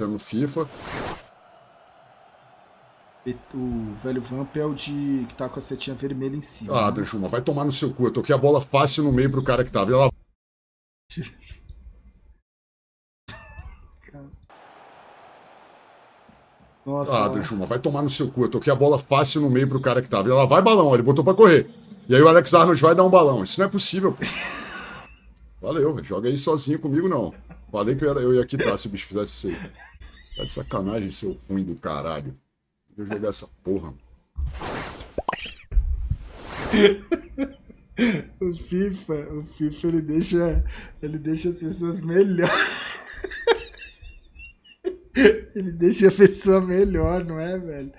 é no FIFA. O velho Vamp é o de que tá com a setinha vermelha em cima. Ah, né? Danjuma, vai tomar no seu cu. Eu toquei a bola fácil no meio pro cara que tava. Ela... Nossa, Ah, vai tomar no seu cu. Eu toquei a bola fácil no meio pro cara que tava. Ela vai balão, ele botou pra correr. E aí o Alex Arnold vai dar um balão. Isso não é possível, pô. Valeu. Joga aí sozinho comigo, não. Falei que eu ia, eu ia quitar se o bicho fizesse isso aí. Tá de sacanagem, seu ruim do caralho. Eu jogar essa porra. O FIFA, o FIFA ele deixa, ele deixa as pessoas melhor. ele deixa a pessoa melhor, não é, velho?